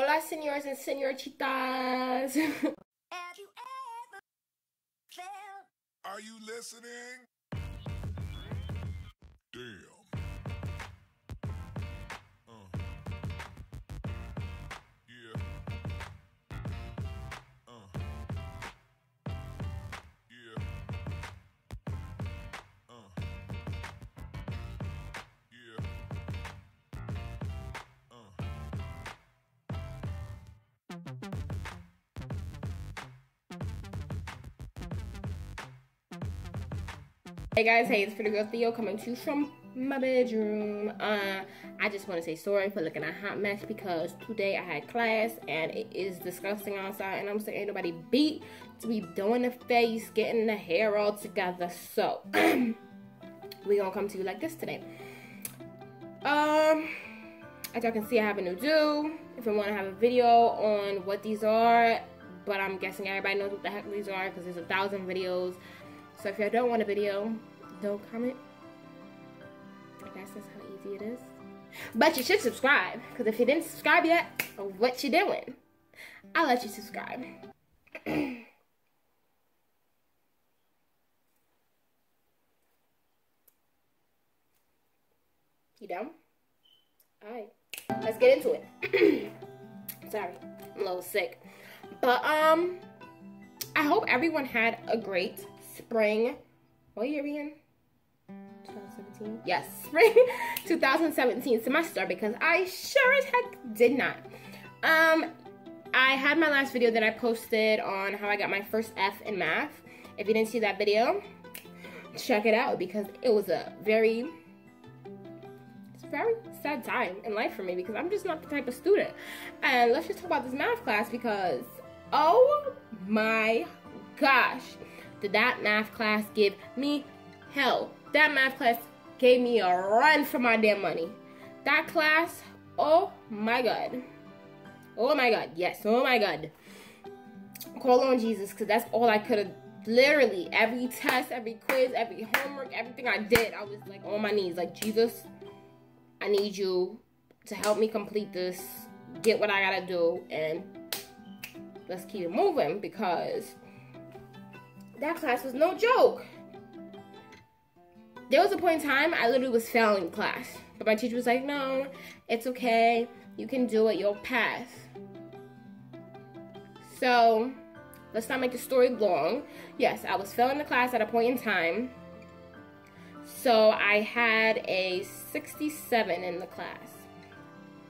Hola, senores and senoritas. Are you listening? Damn. Hey guys, hey, it's Pretty Girl Theo coming to you from my bedroom. Uh, I just want to say sorry for looking a hot mess because today I had class and it is disgusting outside and I'm saying ain't nobody beat to be doing the face, getting the hair all together. So, we gonna come to you like this today. Um, as y'all can see, I have a new do. If you want to have a video on what these are, but I'm guessing everybody knows what the heck these are because there's a thousand videos. So if y'all don't want a video, don't comment. I guess that's how easy it is. But you should subscribe, because if you didn't subscribe yet, what you doing? I'll let you subscribe. you done? Alright, let's get into it. Sorry, I'm a little sick. But, um, I hope everyone had a great spring. What year are we in? 2017? Yes, spring 2017 semester because I sure as heck did not. Um, I had my last video that I posted on how I got my first F in math. If you didn't see that video, check it out because it was a very it's a very sad time in life for me because I'm just not the type of student. And let's just talk about this math class because oh my gosh did that math class give me hell. That math class gave me a run for my damn money. That class, oh my god. Oh my god, yes, oh my god. Call on Jesus, because that's all I could have, literally, every test, every quiz, every homework, everything I did, I was like on my knees, like, Jesus, I need you to help me complete this, get what I gotta do, and let's keep it moving, because that class was no joke. There was a point in time I literally was failing class. But my teacher was like, no, it's okay. You can do it. You'll pass. So, let's not make the story long. Yes, I was failing the class at a point in time. So, I had a 67 in the class.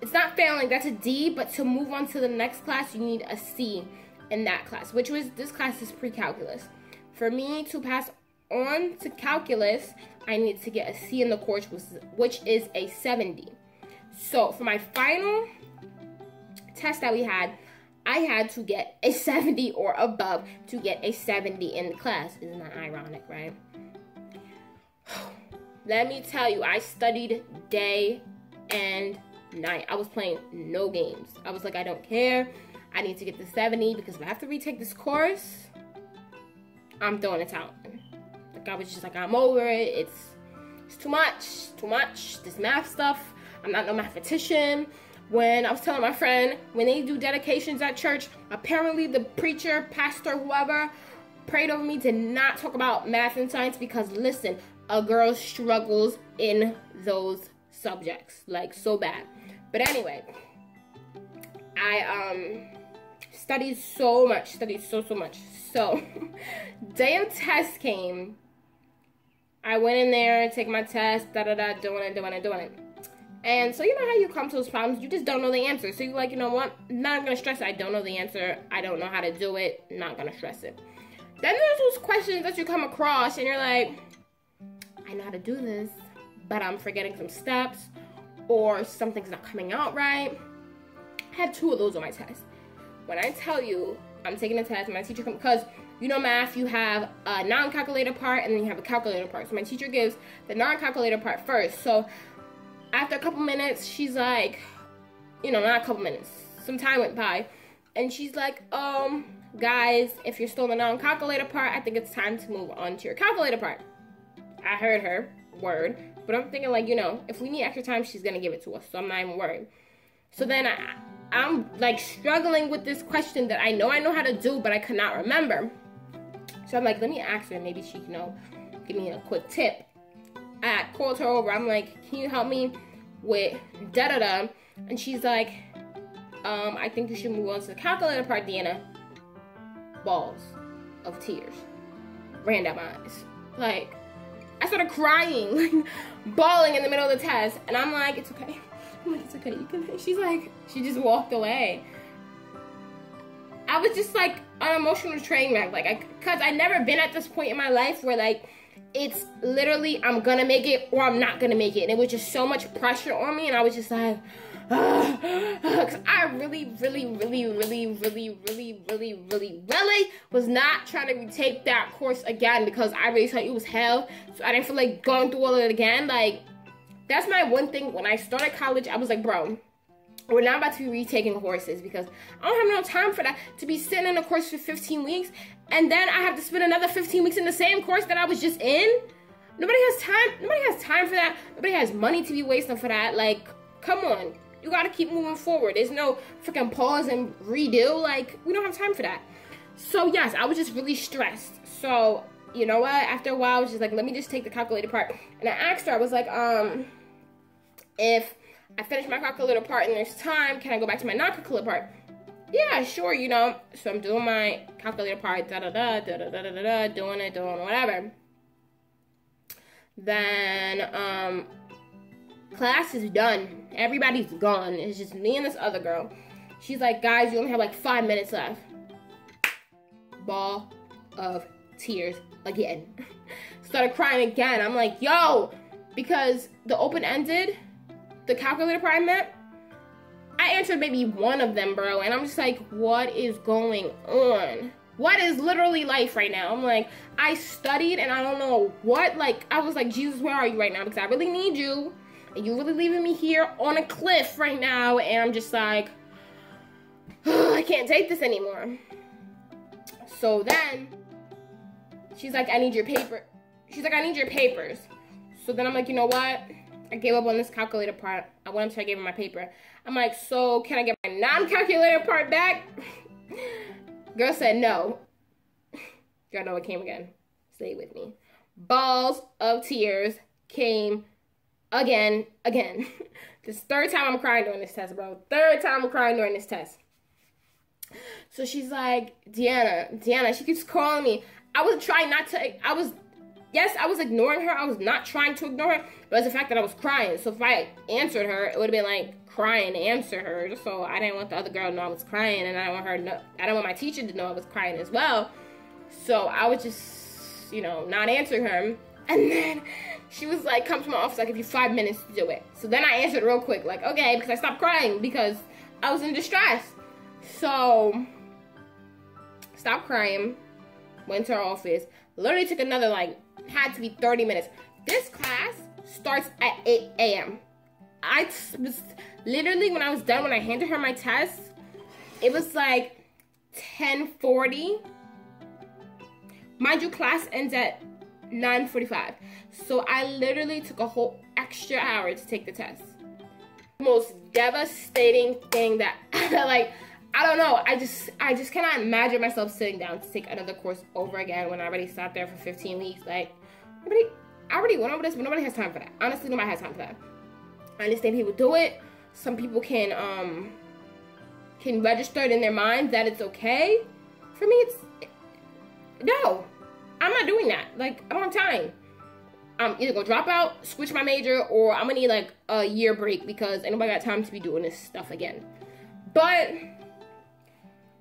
It's not failing, that's a D, but to move on to the next class, you need a C in that class, which was, this class is pre-calculus. For me to pass on to calculus, I need to get a C in the course, which is a 70. So for my final test that we had, I had to get a 70 or above to get a 70 in the class. Isn't that ironic, right? Let me tell you, I studied day and night. I was playing no games. I was like, I don't care. I need to get the 70 because if I have to retake this course, I'm throwing it out. Like I was just like, I'm over it. It's it's too much, too much. This math stuff. I'm not no mathematician. When I was telling my friend, when they do dedications at church, apparently the preacher, pastor, whoever, prayed over me to not talk about math and science because listen, a girl struggles in those subjects like so bad. But anyway, I um studied so much, studied so so much. So, day of test came. I went in there, take my test, da da da, doing it, doing it, doing it. And so you know how you come to those problems, you just don't know the answer. So you're like, you know what? Not gonna stress it. I don't know the answer. I don't know how to do it. Not gonna stress it. Then there's those questions that you come across and you're like, I know how to do this, but I'm forgetting some steps or something's not coming out right. I had two of those on my test. When I tell you I'm taking a test, my teacher comes, because you know math, you have a non-calculator part and then you have a calculator part. So my teacher gives the non-calculator part first. So after a couple minutes, she's like, you know, not a couple minutes, some time went by, and she's like, um, guys, if you're still in the non-calculator part, I think it's time to move on to your calculator part. I heard her, word, but I'm thinking like, you know, if we need extra time, she's gonna give it to us, so I'm not even worried. So then I, I'm like struggling with this question that I know I know how to do, but I cannot remember. So I'm like, let me ask her. Maybe she, can you know, give me a quick tip. I called her over. I'm like, can you help me with da da da? And she's like, um, I think you should move on to the calculator part, Deanna. Balls of tears ran down my eyes. Like, I started crying, like, bawling in the middle of the test. And I'm like, it's okay. I'm like, it's okay. You can. She's like, she just walked away. I was just like an emotional train wreck. Like, I, cause I never been at this point in my life where like, it's literally I'm gonna make it or I'm not gonna make it. And it was just so much pressure on me, and I was just like, because I really, really, really, really, really, really, really, really, really was not trying to retake that course again because I really thought it was hell. So I didn't feel like going through all of it again. Like, that's my one thing. When I started college, I was like, bro, we're not about to be retaking courses because I don't have no time for that to be sitting in a course for 15 weeks and then I have to spend another 15 weeks in the same course that I was just in. Nobody has time. Nobody has time for that. Nobody has money to be wasting for that. Like, come on. You gotta keep moving forward. There's no freaking pause and redo. Like, we don't have time for that. So yes, I was just really stressed. So, you know what? After a while, I was just like, let me just take the calculator part. And I asked her, I was like, um, if I finish my calculator part and there's time, can I go back to my non-calculator part? Yeah, sure, you know. So I'm doing my calculator part, da da da da da da da da, doing it, doing whatever. Then um class is done. Everybody's gone. It's just me and this other girl. She's like, guys, you only have like five minutes left. Ball of tears again. Started crying again. I'm like, yo, because the open ended, the calculator part I met, I answered maybe one of them, bro. And I'm just like, what is going on? What is literally life right now? I'm like, I studied and I don't know what. Like, I was like, Jesus, where are you right now? Because I really need you and you really leaving me here on a cliff right now and i'm just like i can't take this anymore so then she's like i need your paper she's like i need your papers so then i'm like you know what i gave up on this calculator part i went up to i gave her my paper i'm like so can i get my non-calculator part back girl said no girl no it came again stay with me balls of tears came again, again. this third time I'm crying during this test, bro. Third time I'm crying during this test. So she's like, Deanna, Deanna, she keeps calling me. I was trying not to, I was, yes, I was ignoring her. I was not trying to ignore her, but it's the fact that I was crying. So if I answered her, it would have been like crying to answer her. So I didn't want the other girl to know I was crying, and I don't want her know, I don't want my teacher to know I was crying as well. So I was just, you know, not answering her. And then she was like, come to my office, I'll give you five minutes to do it. So then I answered real quick, like, okay, because I stopped crying because I was in distress. So, stopped crying, went to her office, literally took another, like, had to be 30 minutes. This class starts at 8 a.m. I was literally, when I was done, when I handed her my test, it was like 1040. Mind you, class ends at 9.45. So I literally took a whole extra hour to take the test. Most devastating thing that, like, I don't know. I just, I just cannot imagine myself sitting down to take another course over again when I already sat there for 15 weeks. Like, nobody, I already went over this, but nobody has time for that. Honestly, nobody has time for that. I understand people do it. Some people can, um, can register it in their mind that it's okay. For me, it's, no. I'm not doing that. Like, I don't have time. I'm either gonna drop out, switch my major, or I'm gonna need like a year break because anybody got time to be doing this stuff again. But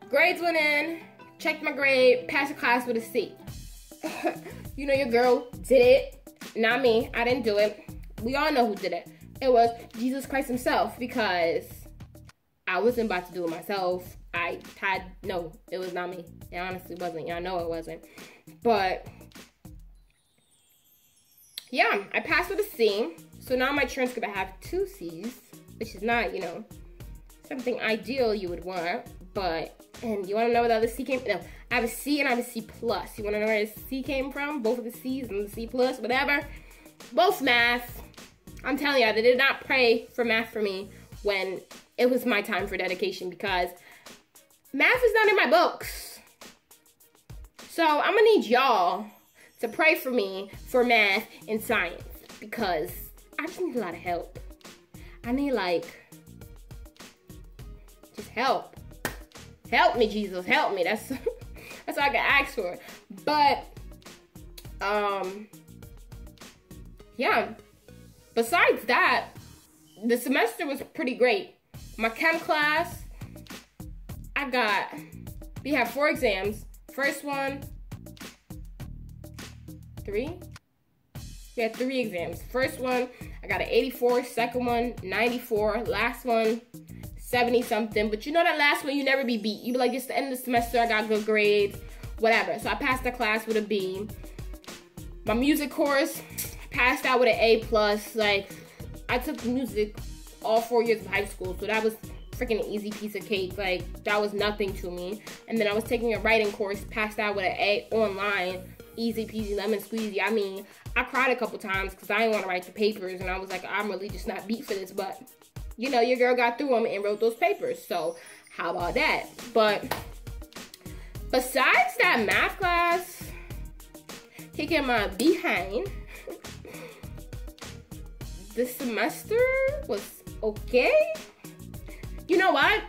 grades went in, checked my grade, passed the class with a C. you know your girl did it, not me. I didn't do it. We all know who did it. It was Jesus Christ himself because I wasn't about to do it myself. I had no, it was not me. It honestly wasn't. Y'all know it wasn't. But yeah, I passed with a C. So now my transcript I have two C's, which is not, you know, something ideal you would want. But and you want to know where the other C came? No, I have a C and I have a C plus. You want to know where the C came from? Both of the C's and the C plus, whatever. Both math. I'm telling you, they did not pray for math for me when it was my time for dedication because math is not in my books. So I'm gonna need y'all to pray for me for math and science because I just need a lot of help. I need like just help. Help me, Jesus, help me. That's that's all I can ask for. But um yeah. Besides that, the semester was pretty great. My chem class, I got we have four exams. First one, three. We had three exams. First one, I got an 84. Second one, 94. Last one, 70 something. But you know that last one, you never be beat. You be like, it's the end of the semester, I got good grades, whatever. So I passed the class with a B. My music course, passed out with an A plus. Like, I took music all four years of high school, so that was freaking easy piece of cake. Like, that was nothing to me. And then I was taking a writing course, passed out with an A online. Easy peasy lemon squeezy. I mean, I cried a couple times because I didn't want to write the papers, and I was like, I'm really just not beat for this. But you know, your girl got through them and wrote those papers. So how about that? But besides that math class, kicking my behind, the semester was okay. You know what?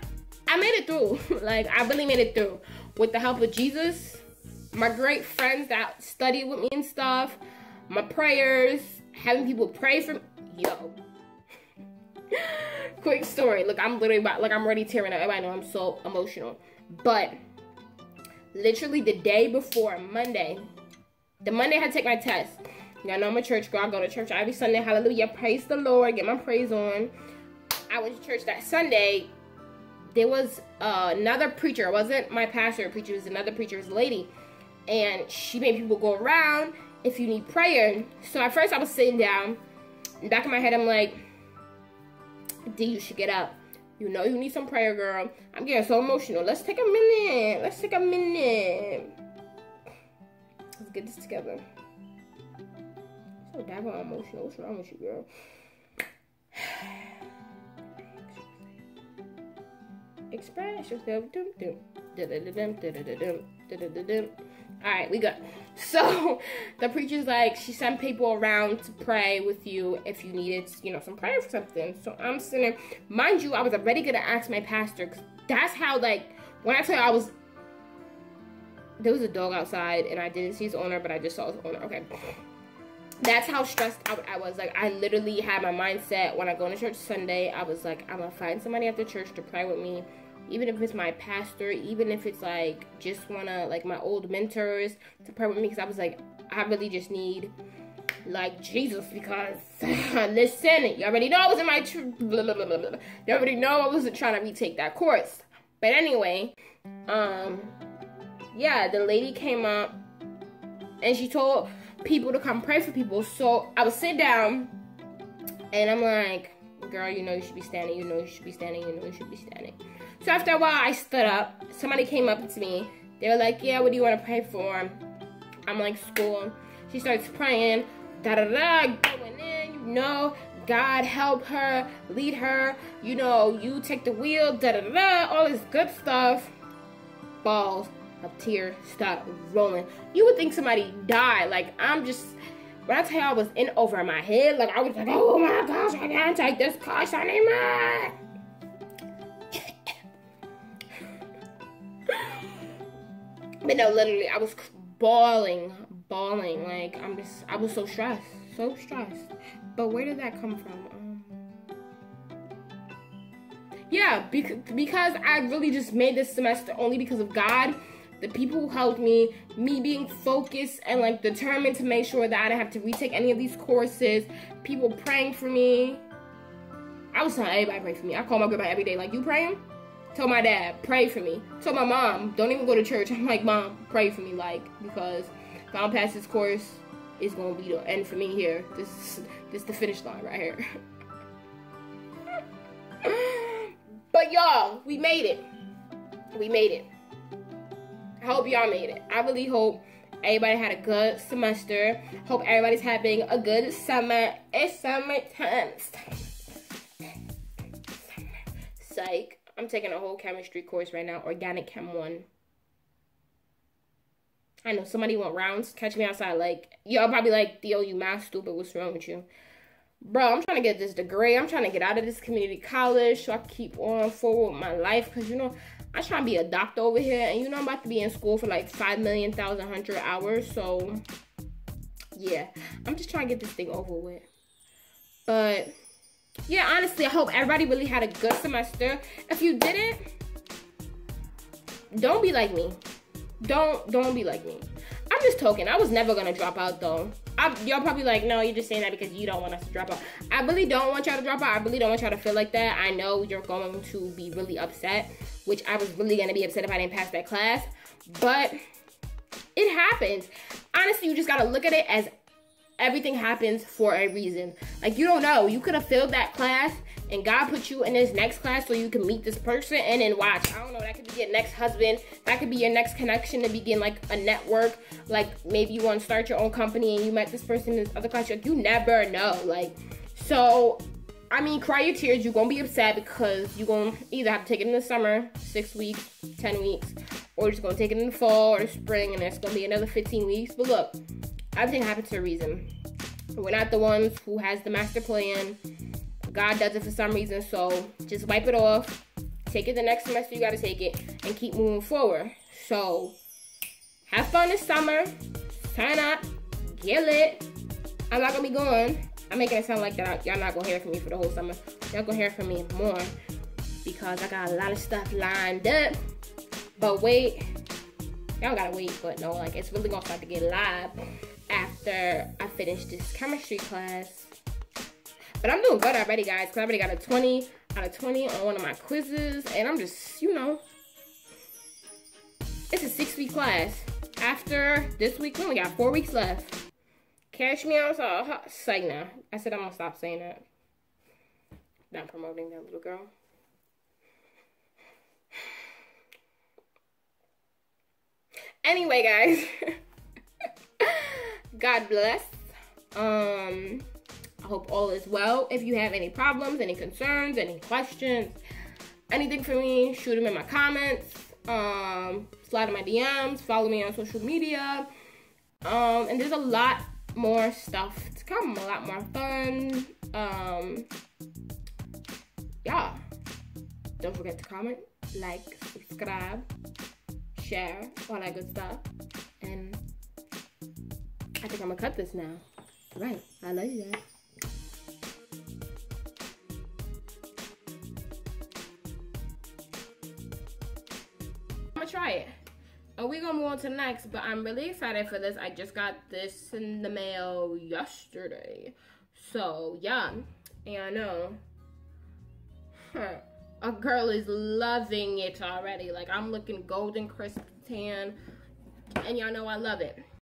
I made it through. like I really made it through with the help of Jesus, my great friends that studied with me and stuff my prayers, having people pray for me. Yo. Quick story. Look, I'm literally about, like, I'm already tearing up. Everybody know I'm so emotional. But literally the day before Monday, the Monday I had to take my test. Y'all know I'm a church girl. I go to church every Sunday. Hallelujah. Praise the Lord. Get my praise on. I went to church that Sunday. There was uh, another preacher. It wasn't my pastor preacher. It was another preacher. It was a lady. And she made people go around if you need prayer. So at first I was sitting down. In back of my head, I'm like, D, you should get up. You know you need some prayer, girl. I'm getting so emotional. Let's take a minute. Let's take a minute. Let's get this together. So damn emotional. What's wrong with you, girl? Express yourself. Dum, dum. All right, we good. So the preacher's like, she sent people around to pray with you if you needed, you know, some prayer for something. So I'm sitting, mind you, I was already gonna ask my pastor, cause that's how like when I tell you I was, there was a dog outside and I didn't see his owner, but I just saw his owner. Okay. That's how stressed out I was. Like I literally had my mindset when I go to church Sunday. I was like, I'm gonna find somebody at the church to pray with me even if it's my pastor, even if it's like just wanna like my old mentors to pray with me, because I was like, I really just need like Jesus because listen, you already know I was in my tr- blah, blah, blah, blah. you already know I wasn't trying to retake that course. But anyway, um, yeah, the lady came up and she told people to come pray for people. So I would sit down and I'm like, girl, you know you should be standing, you know you should be standing, you know you should be standing. So after a while, I stood up. Somebody came up to me. They were like, yeah, what do you want to pray for? I'm like, school. She starts praying, da da da, going in, you know, God help her, lead her, you know, you take the wheel, da da da, all this good stuff. Balls of tears start rolling. You would think somebody died. Like, I'm just, when I tell you I was in over my head, like, I was like, oh my gosh, I can't take this course anymore. But no, literally, I was bawling, bawling. Like I'm just, I was so stressed, so stressed. But where did that come from? Um, yeah, because because I really just made this semester only because of God, the people who helped me, me being focused and like determined to make sure that I didn't have to retake any of these courses, people praying for me. I was telling everybody pray for me. I call my grandma every day, like you praying. Told my dad, pray for me. Told my mom, don't even go to church. I'm like, mom, pray for me, like, because if I don't pass this course, it's gonna be the end for me here. This is this is the finish line right here. but y'all, we made it. We made it. I hope y'all made it. I really hope everybody had a good semester. Hope everybody's having a good summer. It's summertime. Psych. I'm taking a whole chemistry course right now, Organic Chem 1. I know somebody went rounds, catch me outside. Like, y'all probably like, yo, you math stupid. What's wrong with you? Bro, I'm trying to get this degree. I'm trying to get out of this community college so I can keep on forward with my life. Because, you know, I'm trying to be a doctor over here. And, you know, I'm about to be in school for like 5 million, thousand, hundred hours. So, yeah. I'm just trying to get this thing over with. But, yeah, honestly, I hope everybody really had a good semester. If you didn't, don't be like me. Don't don't be like me. I'm just talking. I was never gonna drop out though. I, y'all probably like, no, you're just saying that because you don't want us to drop out. I really don't want y'all to drop out. I really don't want y'all to feel like that. I know you're going to be really upset, which I was really gonna be upset if I didn't pass that class. But it happens. Honestly, you just gotta look at it as everything happens for a reason. Like you don't know. You could have failed that class and God put you in this next class so you can meet this person and then watch. I don't know, that could be your next husband. That could be your next connection to begin like a network. Like maybe you want to start your own company and you met this person in this other class. Like you never know. Like so I mean, cry your tears. You're gonna be upset because you're gonna either have to take it in the summer, six weeks, ten weeks, or you're just gonna take it in the fall or the spring, and it's gonna be another 15 weeks. But look, everything happens for a reason. We're not the ones who has the master plan. God does it for some reason, so just wipe it off. Take it the next semester you gotta take it and keep moving forward. So have fun this summer. Sign up. Get lit. I'm not gonna be gone. I'm making it sound like that y'all not gonna hear from me for the whole summer. Y'all gonna hear from me more because I got a lot of stuff lined up. But wait, y'all gotta wait. But no, like it's really gonna start to get live after I finish this chemistry class. But I'm doing good already, guys, because I already got a 20 out of 20 on one of my quizzes. And I'm just, you know, it's a six week class. After this week, we only got four weeks left. Cash me out. So, say now. I said I'm to stop saying that. Not promoting that little girl. Anyway, guys. God bless. Um, I hope all is well. If you have any problems, any concerns, any questions, anything for me, shoot them in my comments. Um, slide in my DMs. Follow me on social media. Um, and there's a lot more stuff to come. A lot more fun. Um, yeah. Don't forget to comment, like, subscribe, share, all that good stuff. And I think I'm gonna cut this now. Right. I love you guys. I'm gonna try it. Oh, and we're gonna move on to next, but I'm really excited for this. I just got this in the mail yesterday. So yeah. And I know. A girl is loving it already. Like I'm looking golden crisp tan. And y'all know I love it.